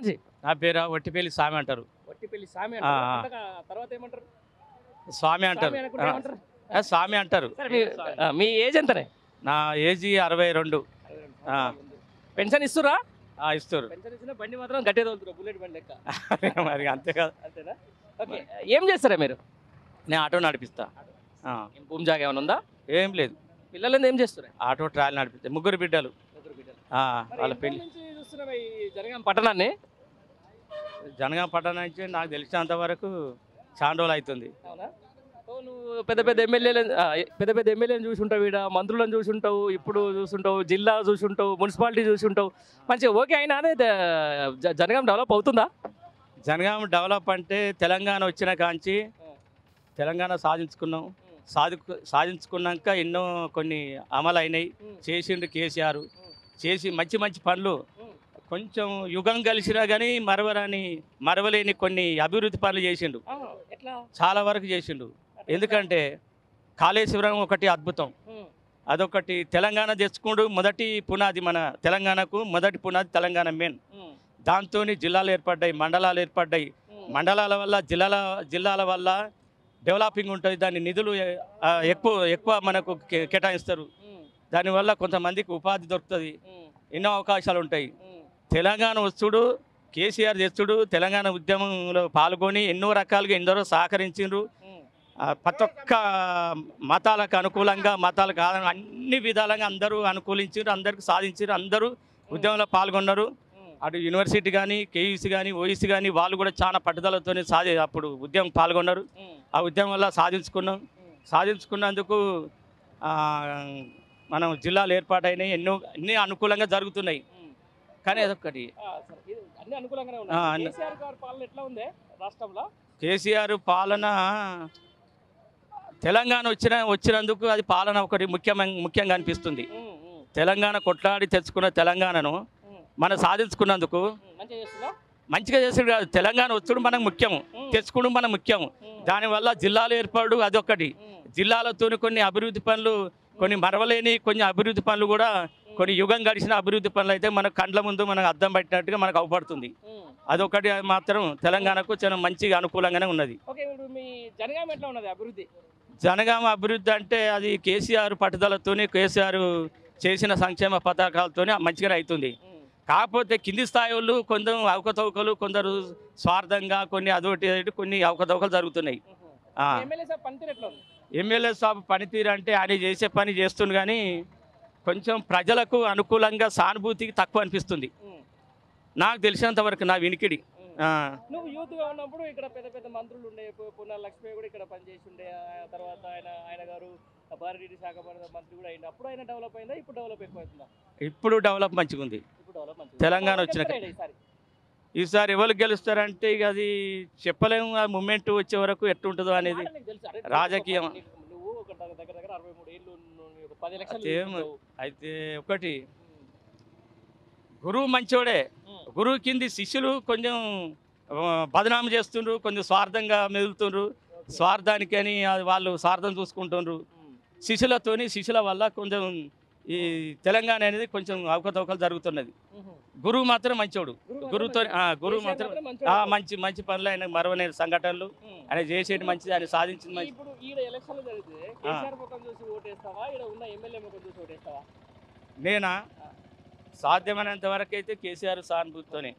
మనిషి నా పేరు ఒట్టిపల్లి స్వామి అంటారు. ఒట్టిపల్లి స్వామి. అంటారు. తర్వాత ఏమంటారు? స్వామి అంటారు. స్వామి మీ ఏజ్ ఎంతనే? నా ఏజీ అరవై రెండు. పెన్షన్ ఇస్తురా ఇస్తారు బండి మాత్రం గట్టే తోలుతురా బుల్లెట్ బండి లెక్క. మరి అంతే కదా. అంతేనా? ఓకే ఏం చేస్తారా మీరు? నేను ఆటో నడిపిస్తా. భూమి జాగా ఏమైనా ఉందా? ఏం లేదు. పిల్లలు ఏం చేస్తారా ఆటో ట్రాలీ నడిపిస్తా. ముగ్గురు బిడ్డలు. వాళ్ళ పెళ్ళి. పట్టణాన్ని? జనగాం పట్టణం నుంచి నాకు తెలిసినంత వరకు చాలా రోజులు అవుతుంది. నువ్వు పెద్ద పెద్ద ఎమ్మెల్యేలు పెద్ద పెద్ద ఎమ్మెల్యేని చూసుంటావు ఈడ మంత్రులను చూసుంటావు ఇప్పుడు చూసుంటావు జిల్లా చూసుంటావు మున్సిపాలిటీ చూసుంటావు. మంచిగా ఓకే అయినా అదే జనగాం డెవలప్ అవుతుందా? జనగాం డెవలప్ అంటే తెలంగాణ వచ్చిన కాంచి తెలంగాణ సాధించుకున్నాం. సాధి సాధించుకున్నాక ఎన్నో కొన్ని అమలు అయినాయి చేసిండు కేసీఆర్. చేసి మంచి మంచి పనులు కొంచెం యుగం కలిసినా కానీ మరవరాని మరవలేని కొన్ని అభివృద్ధి పనులు చేసిండు. చాలా వరకు చేసిండు. ఎందుకంటే కాళేశ్వరం ఒకటి అద్భుతం. అదొకటి తెలంగాణ తెచ్చుకుండు. మొదటి పునాది మన తెలంగాణకు మొదటి పునాది తెలంగాణ మెయిన్. దాంతో జిల్లాలు ఏర్పడ్డాయి మండలాలు ఏర్పడ్డాయి. మండలాల వల్ల జిల్లాల జిల్లాల వల్ల డెవలపింగ్ ఉంటుంది. దాని నిధులు ఎక్కువ ఎక్కువ మనకు కేటాయిస్తారు. దానివల్ల కొంతమందికి ఉపాధి దొరుకుతుంది. ఎన్నో అవకాశాలు ఉంటాయి. తెలంగాణ వస్తుడు కేసీఆర్ తెస్తుడు తెలంగాణ ఉద్యమంలో పాల్గొని ఎన్నో రకాలుగా ఎందరో సహకరించిండ్రు. ప్రతి ఒక్క మతాలకు అనుకూలంగా మతాలకు కాదని అన్ని విధాలుగా అందరూ అనుకూలించారు అందరికి సాధించారు అందరూ ఉద్యమంలో పాల్గొన్నారు. అటు యూనివర్సిటీ కానీ కేయూసీ కానీ ఓఈసీ కానీ వాళ్ళు కూడా చాలా పట్టుదలతోనే సాధి అప్పుడు ఉద్యమం పాల్గొన్నారు. ఆ ఉద్యమం వల్ల సాధించుకున్నాం. సాధించుకున్నందుకు మనం జిల్లాలు ఏర్పాటైనాయి ఎన్నో అన్ని అనుకూలంగా జరుగుతున్నాయి. కానీ అదొక్కటి. అన్ని అనుకూలంగానే ఆ, ఉన్నాయి అన్ని- కేసీఆర్ గారి పాలన ఎట్లా ఉంది రాష్ట్రంలో? కేసీఆర్ పాలన తెలంగాణ వచ్చిన వచ్చినందుకు అది పాలన ఒకటి ముఖ్యమైన ముఖ్యంగా అనిపిస్తుంది. తెలంగాణ కొట్లాడి తెచ్చుకున్న తెలంగాణను మనం సాధించుకున్నందుకు మంచిగా చేసాడు కాదు. తెలంగాణ వచ్చుడు మనకు ముఖ్యము. తెచ్చుకోవడం మనకు ముఖ్యం దానివల్ల జిల్లాలు ఏర్పడు అదొకటి జిల్లాలతో కొన్ని అభివృద్ధి పనులు కొన్ని మరవలేని కొన్ని అభివృద్ధి పనులు కూడా కొన్ని యుగం గడిచిన అభివృద్ధి పనులు అయితే మన కండ్ల ముందు మనకు అద్దం పట్టినట్టుగా మనకు అవపడుతుంది. అదొకటి మాత్రం తెలంగాణకు చాలా మంచిగా అనుకూలంగానే ఉన్నది. జనగామ అభివృద్ధి? అంటే అది కేసీఆర్ పట్టుదలతోనే కేసీఆర్ చేసిన సంక్షేమ పథకాలతోనే మంచిగానే అవుతుంది కాకపోతే కింది స్థాయి వాళ్ళు కొందరు అవకతవకలు కొందరు స్వార్థంగా కొన్ని అదొకటి కొన్ని అవకతవకలు జరుగుతున్నాయి. ఎమ్మెల్యే సాబ్ పనితీరు అంటే ఆయన చేసే పని చేస్తుంది కానీ కొంచెం ప్రజలకు అనుకూలంగా సానుభూతికి తక్కువ అనిపిస్తుంది. నాకు తెలిసినంత వరకు నా వినికిడి. నువ్వు యూత్గా ఉన్నప్పుడు ఇక్కడ పెద్ద పెద్ద మంత్రులు ఉండే పు- పున్నా లక్ష్మి కూడా ఇక్కడ పనిచేసి ఉండే ఆ తర్వాత ఆయన ఆయన గారు భారతీయ శాఖ మంత్రి కూడా అయింది అప్పుడు ఆయన డెవలప్ అయిందా ఇప్పుడు డెవలప్ ఎక్కువ అవుతుందా ఇప్పుడు డెవలప్ మంచిగా ఉంది. తెలంగాణ వచ్చినాక. గెలుస్తారా ఈసారి? ఎవరు గెలుస్తారంటే ఇక అది చెప్పలేము. ఆ మూమెంట్ వచ్చే వరకు ఎట్టుంటుందో అనేది రాజకీయం. దగ్గర అరవై మూడు ఏళ్ళు పది లక్షలు. అయితే ఒకటి గురువు మంచోడే. గురువు కింది శిష్యులు కొంచెం ఆ, బదనాం చేస్తుండ్రు కొంచెం స్వార్థంగా మెదులుతుండ్రు స్వార్థానికి అని అది వాళ్ళు స్వార్థం చూసుకుంటుండ్రు. శిష్యులతోని శిష్యుల వల్ల కొంచెం ఈ తెలంగాణ అనేది కొంచెం అవకతవకలు జరుగుతున్నది. గురువు మాత్రం మంచోడు. గురువు గురువుతో గురువు మాత్రం మంచి మంచి పనులు ఆయన మరవని సంఘటనలు. ఆయన చేసేది మంచిది ఆయన సాధించింది మంచిది ఓటేస్తావా? నేనా? సాధ్యమైనంత వరకు అయితే కేసీఆర్ సానుభూతితోనే.